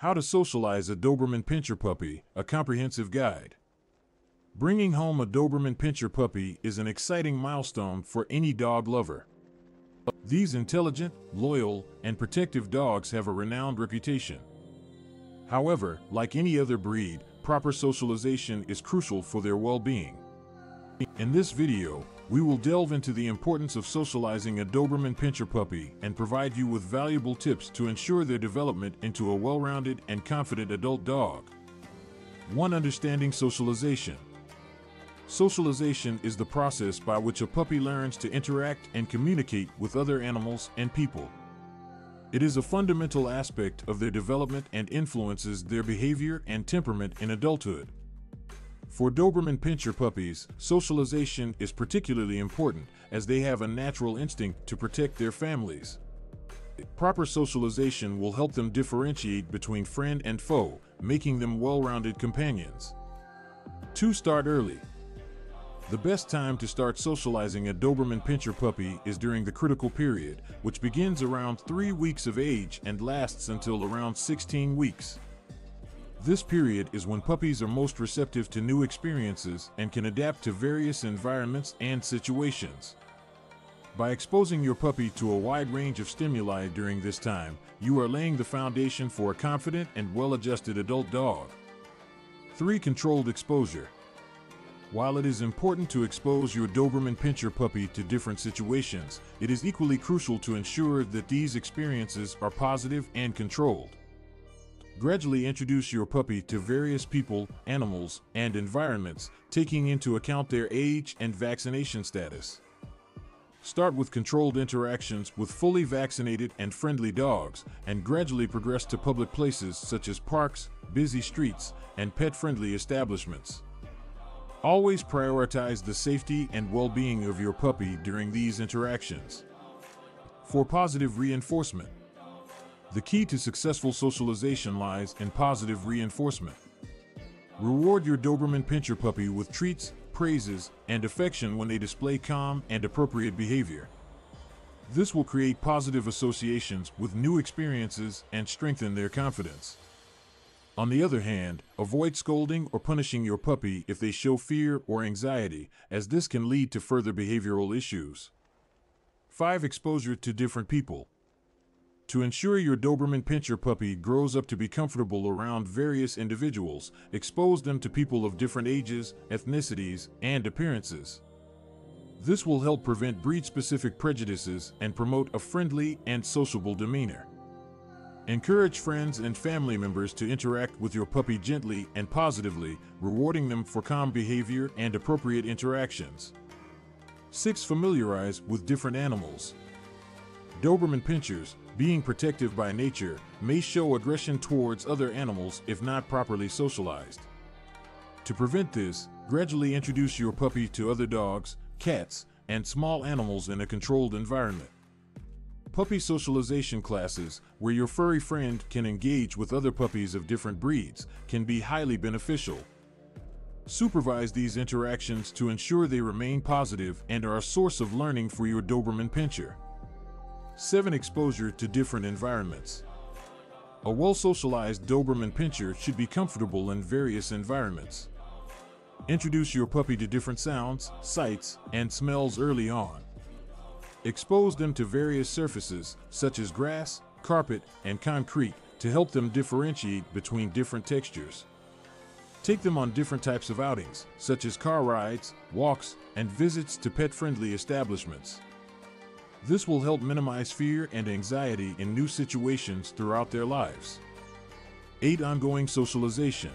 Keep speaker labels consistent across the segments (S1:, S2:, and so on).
S1: How to Socialize a Doberman Pinscher Puppy, a comprehensive guide. Bringing home a Doberman Pinscher puppy is an exciting milestone for any dog lover. These intelligent, loyal, and protective dogs have a renowned reputation. However, like any other breed, proper socialization is crucial for their well-being. In this video, we will delve into the importance of socializing a Doberman Pinscher puppy and provide you with valuable tips to ensure their development into a well-rounded and confident adult dog. 1. Understanding socialization. Socialization is the process by which a puppy learns to interact and communicate with other animals and people. It is a fundamental aspect of their development and influences their behavior and temperament in adulthood. For Doberman Pinscher puppies, socialization is particularly important as they have a natural instinct to protect their families. Proper socialization will help them differentiate between friend and foe, making them well-rounded companions. 2. Start early. The best time to start socializing a Doberman Pinscher puppy is during the critical period, which begins around 3 weeks of age and lasts until around 16 weeks. This period is when puppies are most receptive to new experiences and can adapt to various environments and situations. By exposing your puppy to a wide range of stimuli during this time, you are laying the foundation for a confident and well-adjusted adult dog. 3. Controlled exposure. While it is important to expose your Doberman Pinscher puppy to different situations, it is equally crucial to ensure that these experiences are positive and controlled. Gradually introduce your puppy to various people, animals, and environments, taking into account their age and vaccination status. Start with controlled interactions with fully vaccinated and friendly dogs, and gradually progress to public places such as parks, busy streets, and pet-friendly establishments. Always prioritize the safety and well-being of your puppy during these interactions. For positive reinforcement, the key to successful socialization lies in positive reinforcement. Reward your Doberman Pinscher puppy with treats, praises, and affection when they display calm and appropriate behavior. This will create positive associations with new experiences and strengthen their confidence. On the other hand, avoid scolding or punishing your puppy if they show fear or anxiety, as this can lead to further behavioral issues. 5. Exposure to different people. To ensure your Doberman Pinscher puppy grows up to be comfortable around various individuals, expose them to people of different ages, ethnicities, and appearances. This will help prevent breed-specific prejudices and promote a friendly and sociable demeanor. Encourage friends and family members to interact with your puppy gently and positively, rewarding them for calm behavior and appropriate interactions. 6. Familiarize with different animals. Doberman Pinschers, being protective by nature, may show aggression towards other animals if not properly socialized. To prevent this, gradually introduce your puppy to other dogs, cats, and small animals in a controlled environment. Puppy socialization classes, where your furry friend can engage with other puppies of different breeds, can be highly beneficial. Supervise these interactions to ensure they remain positive and are a source of learning for your Doberman Pinscher. 7. Exposure to different environments. A well-socialized Doberman Pinscher should be comfortable in various environments. Introduce your puppy to different sounds, sights, and smells early on. Expose them to various surfaces, such as grass, carpet, and concrete, to help them differentiate between different textures. Take them on different types of outings, such as car rides, walks, and visits to pet-friendly establishments. This will help minimize fear and anxiety in new situations throughout their lives. 8. Ongoing socialization.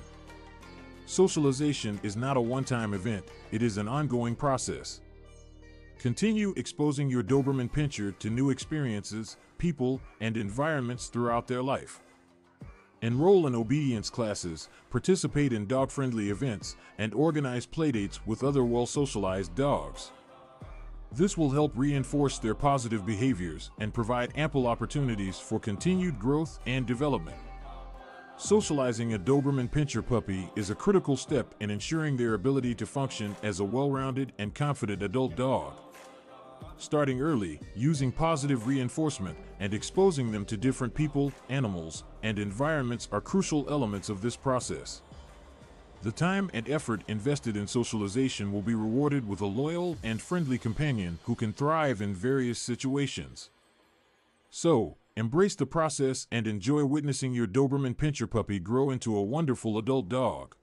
S1: Socialization is not a one-time event, it is an ongoing process. Continue exposing your Doberman Pinscher to new experiences, people, and environments throughout their life. Enroll in obedience classes, participate in dog-friendly events, and organize playdates with other well-socialized dogs. This will help reinforce their positive behaviors and provide ample opportunities for continued growth and development. Socializing a Doberman Pinscher puppy is a critical step in ensuring their ability to function as a well-rounded and confident adult dog. Starting early, using positive reinforcement, and exposing them to different people, animals, and environments are crucial elements of this process. The time and effort invested in socialization will be rewarded with a loyal and friendly companion who can thrive in various situations. So, embrace the process and enjoy witnessing your Doberman Pinscher puppy grow into a wonderful adult dog.